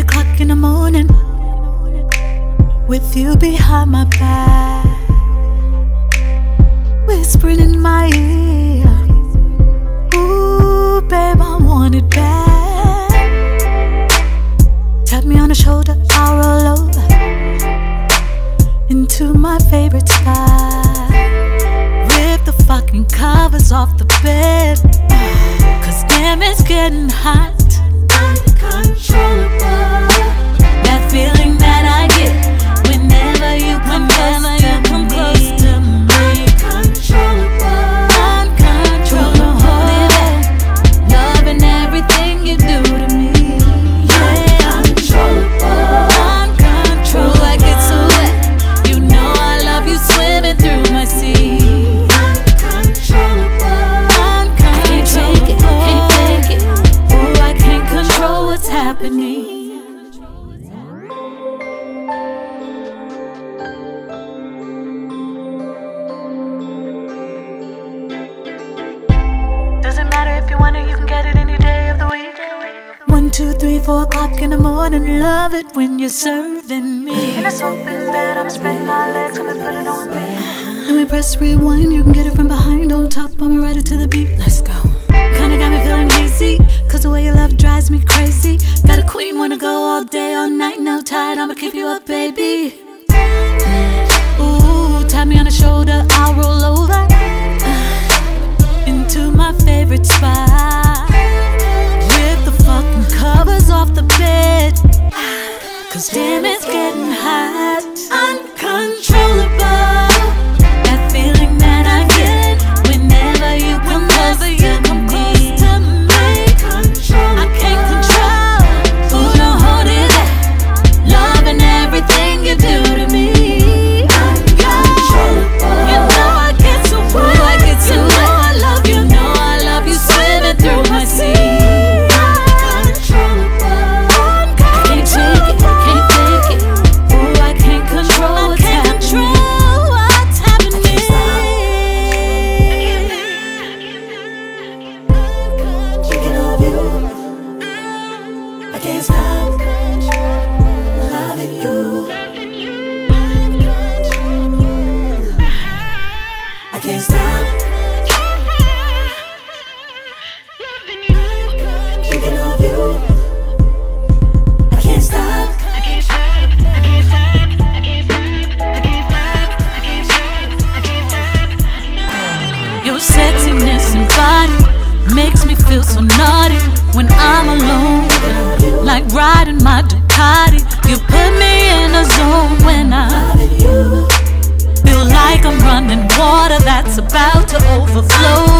o'clock in the morning with you behind my back, whispering in my ear. Ooh, babe, I want it back. Tap me on the shoulder, I'll roll over into my favorite spot. Rip the fucking covers off the bed, cause damn, it's getting hot. Happening. Doesn't matter if you want it, you can get it any day of the week. One, two, three, four o'clock in the morning. Love it when you're serving me. In a soap bed, I'ma my legs, I'ma put it on me. Then we press rewind, you can get it from behind. On top, I'ma ride it to the beat. Let's go. Kinda got me feeling hazy, cause the way you love drives me crazy. All day, all night, no tide. I'ma keep you up, baby. Ooh, tap me on the shoulder, I'll roll over uh, into my favorite spot. Sexiness and body makes me feel so naughty when I'm alone. Like riding my for flow.